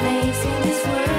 place in this world.